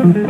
Mm-hmm.